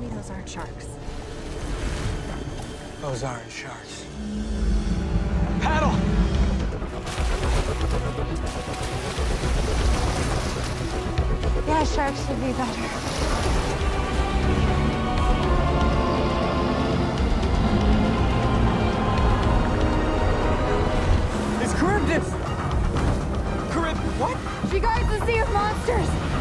me those aren't sharks. Those aren't sharks. Paddle! Yeah, sharks would be better. Charybdis! Charybdis, what? She guards the Sea of Monsters!